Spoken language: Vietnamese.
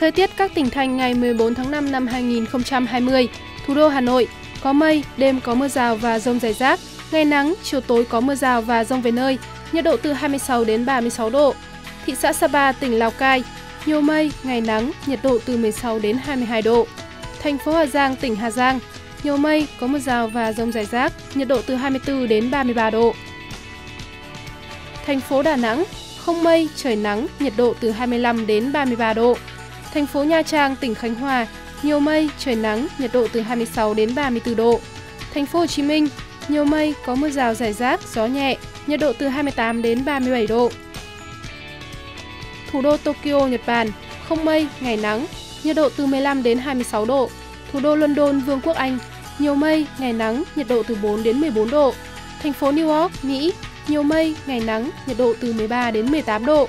Thời tiết các tỉnh thành ngày 14 tháng 5 năm 2020. Thủ đô Hà Nội có mây, đêm có mưa rào và rông rải rác, ngày nắng, chiều tối có mưa rào và rông về nơi, nhiệt độ từ 26 đến 36 độ. Thị xã Sapa, tỉnh Lào Cai, nhiều mây, ngày nắng, nhiệt độ từ 16 đến 22 độ. Thành phố Hà Giang, tỉnh Hà Giang, nhiều mây, có mưa rào và rông rải rác, nhiệt độ từ 24 đến 33 độ. Thành phố Đà Nẵng, không mây, trời nắng, nhiệt độ từ 25 đến 33 độ. Thành phố Nha Trang, tỉnh Khánh Hòa, nhiều mây, trời nắng, nhiệt độ từ 26 đến 34 độ. Thành phố Hồ Chí Minh, nhiều mây, có mưa rào rải rác, gió nhẹ, nhiệt độ từ 28 đến 37 độ. Thủ đô Tokyo, Nhật Bản, không mây, ngày nắng, nhiệt độ từ 15 đến 26 độ. Thủ đô London, Vương quốc Anh, nhiều mây, ngày nắng, nhiệt độ từ 4 đến 14 độ. Thành phố New York, Mỹ, nhiều mây, ngày nắng, nhiệt độ từ 13 đến 18 độ.